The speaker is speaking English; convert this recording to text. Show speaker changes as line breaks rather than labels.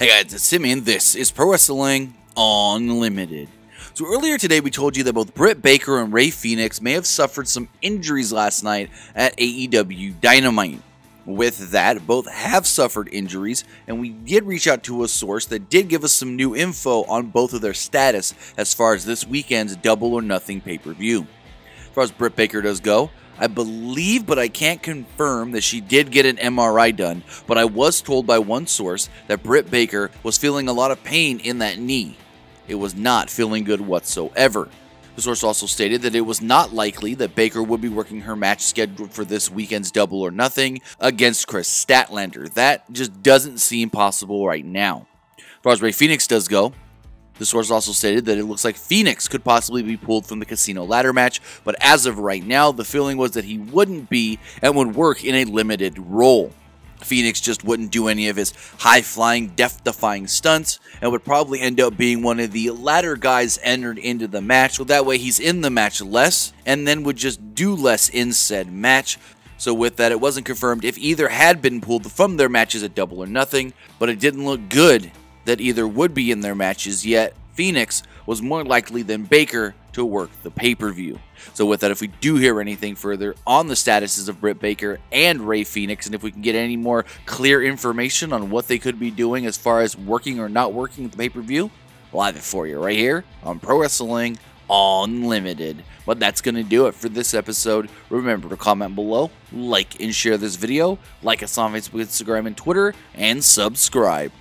Hey guys, it's Simeon. This is Pro Wrestling Unlimited. So earlier today we told you that both Britt Baker and Rey Fenix may have suffered some injuries last night at AEW Dynamite. With that, both have suffered injuries, and we did reach out to a source that did give us some new info on both of their status as far as this weekend's Double or Nothing pay-per-view. As far as Britt Baker does go, I believe, but I can't confirm that she did get an MRI done, but I was told by one source that Britt Baker was feeling a lot of pain in that knee. It was not feeling good whatsoever. The source also stated that it was not likely that Baker would be working her match scheduled for this weekend's Double or Nothing against Kris Statlander. That just doesn't seem possible right now. As far as Rey Fenix does go, the source also stated that it looks like Fenix could possibly be pulled from the casino ladder match, but as of right now, the feeling was that he wouldn't be and would work in a limited role. Fenix just wouldn't do any of his high flying, death defying stunts and would probably end up being one of the ladder guys entered into the match. So that way he's in the match less and then would just do less in said match. So with that, it wasn't confirmed if either had been pulled from their matches at Double or Nothing, but it didn't look good that either would be in their matches, yet Fenix was more likely than Baker to work the pay per view. So, with that, if we do hear anything further on the statuses of Britt Baker and Rey Fenix, and if we can get any more clear information on what they could be doing as far as working or not working the pay per view, we'll have it for you right here on Pro Wrestling Unlimited. But that's going to do it for this episode. Remember to comment below, like and share this video, like us on Facebook, Instagram, and Twitter, and subscribe.